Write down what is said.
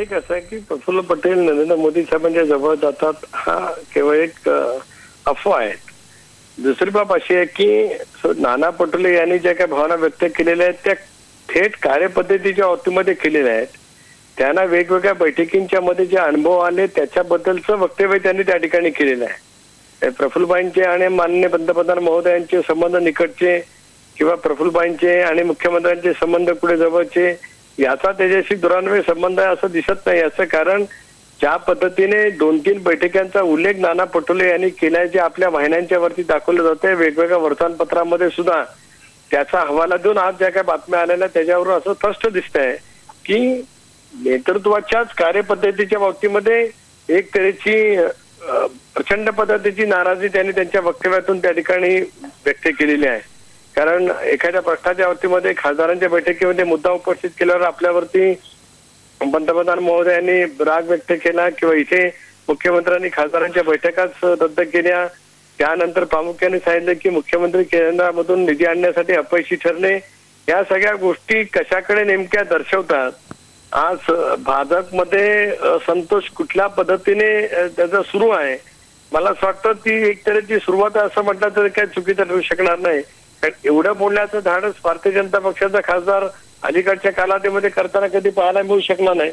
एक असं आहे की प्रफुल्ल पटेल नरेंद्र मोदी साहेबांच्या जवळ जातात हा केवळ एक अफवा आहे. दुसरी बाब अशी आहे की नाना पटोले यांनी ज्या काही भावना व्यक्त केलेल्या आहेत त्या थेट कार्यपद्धतीच्या बाबतीमध्ये केलेल्या आहेत. त्यांना वेगवेगळ्या बैठकींच्या मध्ये जे अनुभव आले त्याच्याबद्दलचं वक्तव्य त्यांनी त्या ठिकाणी केलेलं आहे. प्रफुल्लबाईंचे आणि माननीय पंतप्रधान महोदयांचे संबंध निकटचे किंवा प्रफुल्लबाईंचे आणि मुख्यमंत्र्यांचे संबंध कुठे जवळचे याचा त्याच्याशी दुरान्वय संबंध आहे असं दिसत नाही. याचं कारण ज्या पद्धतीने दोन तीन बैठकांचा उल्लेख नाना पटोले यांनी केलाय जे आपल्या वाहिन्यांच्या वरती दाखवलं जाते वेगवेगळ्या वर्तमानपत्रामध्ये सुद्धा. त्याचा हवाला देऊन आज ज्या काही बातम्या आलेल्या त्याच्यावरून असं स्पष्ट दिसत आहे की नेतृत्वाच्याच कार्यपद्धतीच्या बाबतीमध्ये एक तऱ्हेची प्रचंड पद्धतीची नाराजी त्यांनी त्यांच्या वक्तव्यातून त्या ठिकाणी व्यक्त केलेली आहे. कारण एखाद्या प्रश्नाच्या बाबतीमध्ये खासदारांच्या बैठकीमध्ये मुद्दा उपस्थित केल्यावर आपल्यावरती पंतप्रधान महोदयांनी राग व्यक्त केला किंवा इथे मुख्यमंत्र्यांनी खासदारांच्या बैठकाच रद्द केल्या. त्यानंतर प्रामुख्याने सांगितलं की मुख्यमंत्री केंद्रामधून निधी आणण्यासाठी अपयशी ठरले. या सगळ्या गोष्टी कशाकडे नेमक्या दर्शवतात? आज भाजपमध्ये संतोष कुठल्या पद्धतीने त्याचा सुरू आहे? मला असं वाटतं ती एक तऱ्हेची सुरुवात असं म्हटलं तर काही चुकीचं ठरू शकणार नाही. एवढं बोलण्याचं धाडस भारतीय जनता पक्षाचा खासदार अलीकडच्या कालावधीमध्ये करताना कधी पाहायला मिळू शकला नाही.